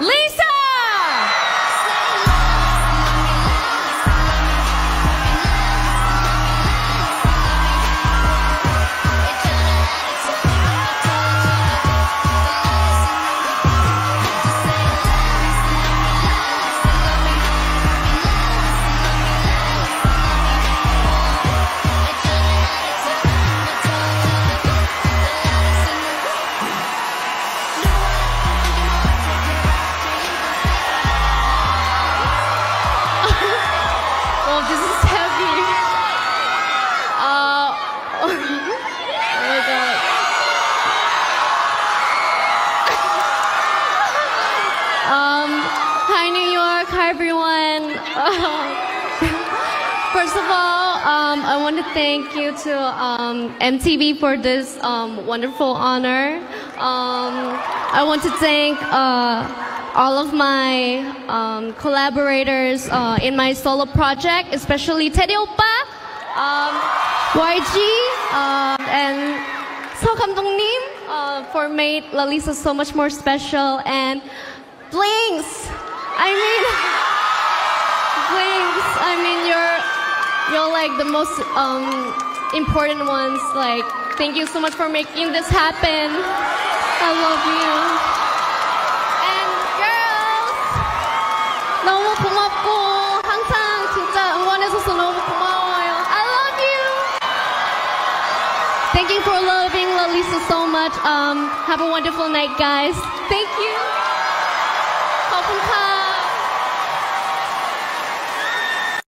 Lisa! Oh, this is heavy. Uh, oh my god. um, hi, New York. Hi, everyone. First of all, um, I want to thank you to um, MTV for this um, wonderful honor. Um, I want to thank uh, all of my um, collaborators uh, in my solo project, especially Teddy Oppa, um, YG, um, uh, and Sokam Dong Nim for made Lalisa so much more special, and Blinks! I mean, Blinks, I mean, you're, you're like the most um, important ones, like, thank you so much for making this happen. I love you. For loving Lalisa so much. Um, have a wonderful night, guys. Thank you. Hope